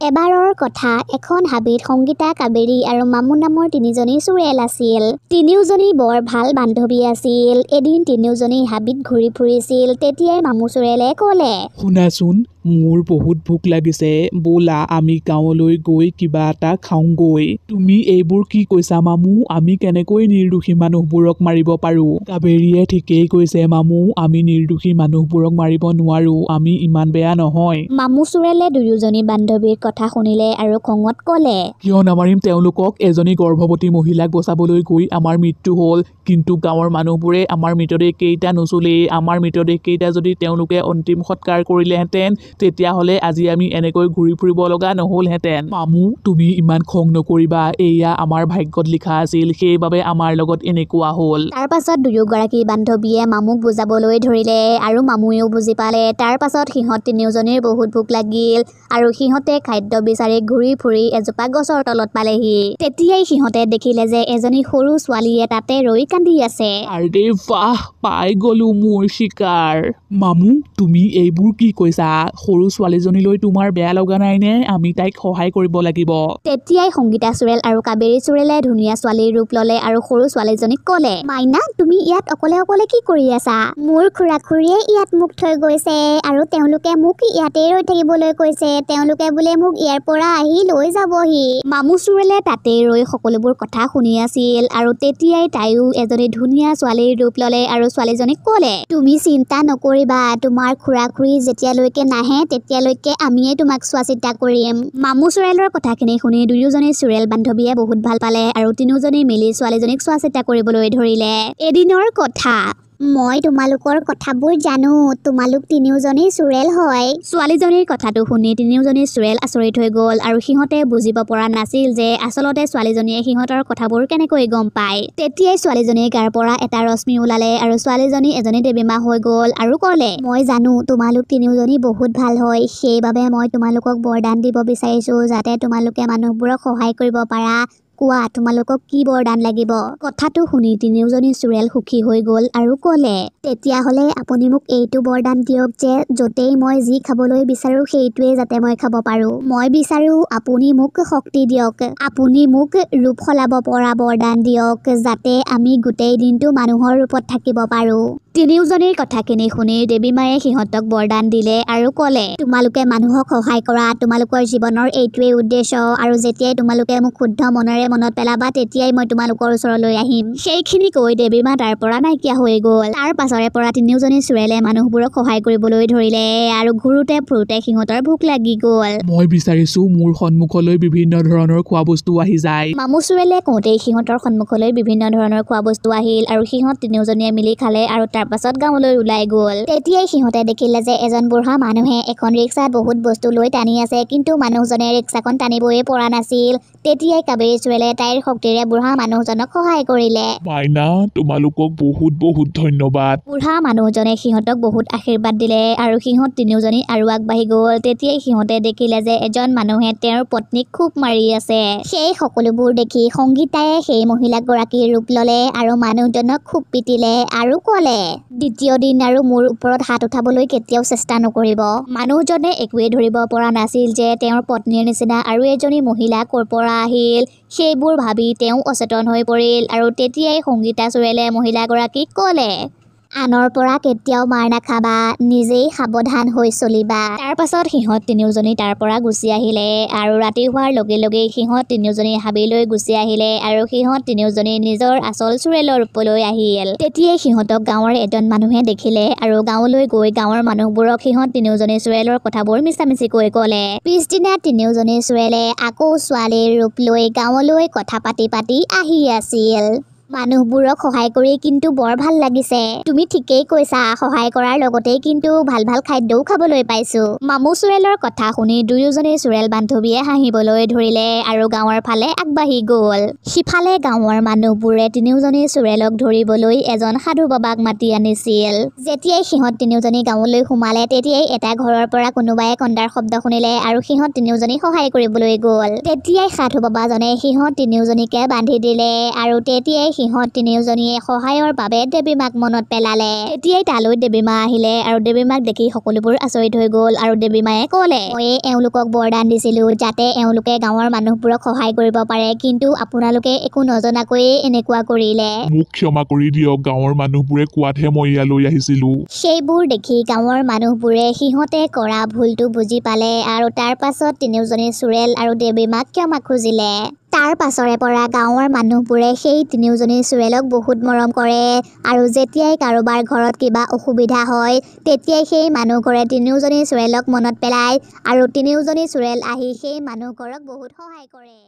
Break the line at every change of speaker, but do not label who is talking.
এবাৰৰ কথা এখন হাবিত সংগীতা কাবেৰী আৰু মামু নামৰ তিনিজনী চোৰেল আছিল। তিনিওজনী বৰ ভাল বান্ধৱী আছিল। এদিন তিনিওজনী হাবিত ঘূৰি ফুৰিছিল। তেতিয়াই মামু চোৰেলে ক'লে
শুনাচোন মোৰ বহুত ভোক লাগিছে। ব'লা আমি গাঁৱলৈ গৈ কিবা এটা খাওঁগৈ। তুমি এইবোৰ কি কৈছা মামু? আমি কেনেকৈ নিৰ্দোষী মানুহবোৰক মাৰিব পাৰোঁ? কাবেৰীয়ে ঠিকেই কৈছে মামু। আমি নিৰ্দোষী মানুহবোৰক মাৰিব নোৱাৰো। আমি ইমান বেয়া নহয়।
মামু চোৰেলে দুয়োজনী বান্ধৱীৰ কথা শুনিলে আৰু খঙত ক'লে
কিয় নামাৰিম তেওঁলোকক? এজনী গৰ্ভৱতী মহিলাক বচাবলৈ গৈ আমাৰ মৃত্যু হ'ল। কিন্তু গাঁৱৰ মানুহবোৰে আমাৰ মৃতদেহ কেইটা নচলেই। আমাৰ মৃতদেহ কেইটা যদি তেওঁলোকে অন্তিম সৎকাৰ কৰিলেহেঁতেন তেতিয়াহ'লে আজি আমি এনেকৈ ঘূৰি ফুৰিব লগা নহ'লহেঁতেন। মামু তুমি ইমান খং নকৰিবা। এয়া আমাৰ ভাগ্যত লিখা আছিল। সেইবাবে আমাৰ লগত এনেকুৱা হ'ল।
তাৰ পাছত দুয়োগৰাকী বান্ধৱীয়ে মামুক বুজাবলৈ ধৰিলে আৰু মামুৱেও বুজি পালে। তাৰ পাছত সিহঁত তিনিওজনীৰ বহুত ভোক লাগিল আৰু সিহঁতে খাদ্য বিচাৰি ঘূৰি ফুৰি এজোপা গছৰ তলত পালেহি। তেতিয়াই সিহঁতে দেখিলে যে এজনী সৰু ছোৱালীয়ে তাতে ৰৈ কান্দি আছে।
আৰে বাহ! পাই গলো মোৰ চিকাৰ মামু তুমি এইবোৰ কি কৈছা? সৰু ছোৱালীজনীলৈ তোমাৰ বেয়া লগা নাইনে আমি তাইক সহায় কৰিব লাগিব।
তেতিয়াই সংগীতা চোৰেল আৰু কাবেৰী চোৰেলে ধুনীয়া ছোৱালীৰ ৰূপ ল'লে আৰু সৰু ছোৱালীজনীক ক'লে মাইনা তুমি ইয়াত অকলে অকলে কি কৰি আছা? মোৰ খুৰা খুৰীয়ে ইয়াত মোক থৈ গৈছে আৰু তেওঁলোকে মোক ইয়াতে ৰৈ থাকিবলৈ কৈছে। তেওঁলোকে বোলে মোক ইয়াৰ পৰা আহি লৈ যাবহি। মামু চোৰেলে তাতে ৰৈ সকলোবোৰ কথা শুনি আছিল আৰু তেতিয়াই তাইও এজনী ধুনীয়া ছোৱালীৰ ৰূপ ল'লে আৰু ছোৱালীজনীক ক'লে তুমি চিন্তা নকৰিবা তোমাৰ খুৰা খুৰী যেতিয়ালৈকে নাহে তেতিয়ালৈকে আমিয়ে তোমাক চোৱা চিতা কৰিম। মামু চোৰেলৰ কথাখিনি শুনি দুয়োজনী চোৰেল বান্ধৱীয়ে বহুত ভাল পালে আৰু তিনিওজনী মিলি ছোৱালীজনীক চোৱা চিতা কৰিবলৈ ধৰিলে। এদিনৰ কথা। মই তোমালোকৰ কথাবোৰ জানো। তোমালোক তিনিওজনী চোৰেল হয়। ছোৱালীজনীৰ কথাটো শুনি তিনিওজনী চোৰেল আচৰিত হৈ গ'ল আৰু সিহঁতে বুজিব পৰা নাছিল যে আচলতে ছোৱালীজনীয়ে সিহঁতৰ কথাবোৰ কেনেকৈ গম পায়। তেতিয়াই ছোৱালীজনীৰ গাৰ পৰা এটা ৰশ্মি ওলালে আৰু ছোৱালীজনী এজনী দেৱীমা হৈ গ'ল আৰু ক'লে মই জানো তোমালোক তিনিওজনী বহুত ভাল হয় সেইবাবে মই তোমালোকক বৰদান দিব বিচাৰিছো যাতে তোমালোকে মানুহবোৰক সহায় কৰিব পাৰা। কোৱা তোমালোকক কি বৰদান লাগিব? কথাটো শুনি তিনিওজনী চোৰেল সুখী হৈ গ'ল আৰু ক'লে তেতিয়াহ'লে আপুনি মোক এইটো বৰদান দিয়ক যে য'তেই মই যি খাবলৈ বিচাৰোঁ সেইটোৱে যাতে মই খাব পাৰোঁ। মই বিচাৰোঁ আপুনি মোক শক্তি দিয়ক। আপুনি মোক ৰূপ সলাব পৰা বৰদান দিয়ক যাতে আমি গোটেই দিনটো মানুহৰ ৰূপত থাকিব পাৰোঁ। তিনিওজনীৰ কথাখিনি শুনি দেৱীমায়ে সিহঁতক বৰদান দিলে আৰু ক'লে তোমালোকে মানুহক সহায় কৰা তোমালোকৰ জীৱনৰ এইটোৱেই উদ্দেশ্য। আৰু যেতিয়াই তোমালোকে মোক শুদ্ধ মনেৰে মনত পেলাবা তেতিয়াই মই তোমালোকৰ ওচৰলৈ আহিম। সেইখিনি কৈ দেৱীমা তাৰ পৰা নাইকিয়া হৈ গ'ল। তাৰ পাছৰে পৰা তিনিওজনী চোৰেলে মানুহবোৰক সহায় কৰিবলৈ ধৰিলে আৰু ঘূৰোতে ফুৰোতে সিহঁতৰ ভোক লাগি গ'ল।
মই বিচাৰিছো মোৰ সন্মুখলৈ বিভিন্ন ধৰণৰ খোৱা বস্তু আহি যায়।
মামু চোৰেলে কওঁতেই সিহঁতৰ সন্মুখলৈ বিভিন্ন ধৰণৰ খোৱা বস্তু আহিল আৰু সিহঁত তিনিওজনীয়ে মিলি খালে আৰু তাৰ পাছত গাঁৱলৈ ওলাই গ'ল। তেতিয়াই সিহঁতে দেখিলে যে এজন বুঢ়া মানুহে এখন ৰিক্সাত বহুত বস্তু লৈ টানি আছে কিন্তু মানুহজনে ৰিক্সাখন টানিবই পৰা নাছিল। তেতিয়াই কাবেৰী চোৰেলে তাইৰ শক্তিৰে বুঢ়া মানুহজনক সহায় কৰিলে।
মাইনা তোমালোকক বহুত বহুত ধন্যবাদ।
বুঢ়া মানুহজনে সিহঁতক বহুত আশীৰ্বাদ দিলে আৰু সিহঁত তিনিওজনী আৰু আগবাঢ়ি গ'ল। তেতিয়াই সিহঁতে দেখিলে যে এজন মানুহে তেওঁৰ পত্নীক খুব মাৰি আছে। সেই সকলোবোৰ দেখি সংগীতাই সেই মহিলাগৰাকীৰ ৰূপ ল'লে আৰু মানুহজনক খুব পিটিলে আৰু ক'লে দ্বিতীয় দিন আৰু মোৰ ওপৰত হাত উঠাবলৈ কেতিয়াও চেষ্টা নকৰিব। মানুহজনে একোৱেই ধৰিব পৰা নাছিল যে তেওঁৰ পত্নীৰ নিচিনা আৰু এজনী মহিলা ক'ৰ পৰা আহিল। সেইবোৰ ভাবি তেওঁ অচেতন হৈ পৰিল আৰু তেতিয়াই সংগীতা চোৰেলে মহিলাগৰাকীক ক'লে আনৰ পৰা কেতিয়াও মাৰ নাখাবা নিজেই সাৱধান হৈ চলিবা। তাৰ পাছত সিহঁত তিনিওজনী তাৰ পৰা গুচি আহিলে আৰু ৰাতি হোৱাৰ লগে লগেই সিহঁত তিনিওজনী হাবিলৈ গুচি আহিলে আৰু সিহঁত তিনিওজনী নিজৰ আচল চোৰেলৰ ৰূপলৈ আহিল। তেতিয়াই সিহঁতক গাঁৱৰ এজন মানুহে দেখিলে আৰু গাঁৱলৈ গৈ গাঁৱৰ মানুহবোৰক সিহঁত তিনিওজনী চোৰেলৰ কথাবোৰ মিছামিছিকৈ ক'লে। পিছদিনা তিনিওজনী চোৰেলে আকৌ ছোৱালীৰ ৰূপ লৈ গাঁৱলৈ কথা পাতি পাতি আহি আছিল। মানুহবোৰক সহায় কৰি কিন্তু বৰ ভাল লাগিছে। তুমি ঠিকেই কৈছা সহায় কৰাৰ লগতেই কিন্তু ভাল ভাল খাদ্যও খাবলৈ পাইছো। মামু চোৰেলৰ কথা শুনি দুয়োজনী চোৰেল বান্ধৱীয়ে হাঁহিবলৈ ধৰিলে আৰু গাঁৱৰ ফালে আগবাঢ়ি গ'ল। সিফালে গাঁৱৰ মানুহবোৰে তিনিওজনী চোৰেলক ধৰিবলৈ এজন সাধু বাবাক মাতি আনিছিল। যেতিয়াই সিহঁত তিনিওজনী গাঁৱলৈ সোমালে তেতিয়াই এটা ঘৰৰ পৰা কোনোবাই কন্দাৰ শব্দ শুনিলে আৰু সিহঁত তিনিওজনী সহায় কৰিবলৈ গ'ল। তেতিয়াই সাধু বাবাজনে সিহঁত তিনিওজনীকে বান্ধি দিলে আৰু তেতিয়াই সিহঁত তিনিওজনীয়ে সহায়ৰ বাবে দেৱী মাক মনত পেলালে। এতিয়াই তালৈ দেৱী মা আহিলে আৰু দেৱী মাক দেখি সকলোবোৰ আচৰিত হৈ গ'ল আৰু দেৱী মায়ে ক'লে ময়ে এওঁলোকক বৰদান দিছিলো যাতে এওঁলোকে গাঁৱৰ মানুহবোৰক সহায় কৰিব পাৰে কিন্তু আপোনালোকে একো নজনাকৈয়ে এনেকুৱা কৰিলে।
মোক ক্ষমা কৰি দিয়ক গাঁৱৰ মানুহবোৰে কোৱাতহে মই ইয়ালৈ আহিছিলোঁ।
সেইবোৰ দেখি গাঁৱৰ মানুহবোৰে সিহঁতে কৰা ভুলটো বুজি পালে আৰু তাৰ পাছত তিনিওজনী চোৰেল আৰু দেৱী মাক ক্ষমা খুজিলে। তাৰ পাছৰে পৰা গাঁৱৰ মানুহবোৰে সেই তিনিওজনী চোৰেলক বহুত মৰম কৰে আৰু যেতিয়াই কাৰোবাৰ ঘৰত কিবা অসুবিধা হয় তেতিয়াই সেই মানুহ ঘৰে তিনিওজনী চোৰেলক মনত পেলায় আৰু তিনিওজনী চোৰেল আহি সেই মানুহ ঘৰক বহুত সহায় কৰে।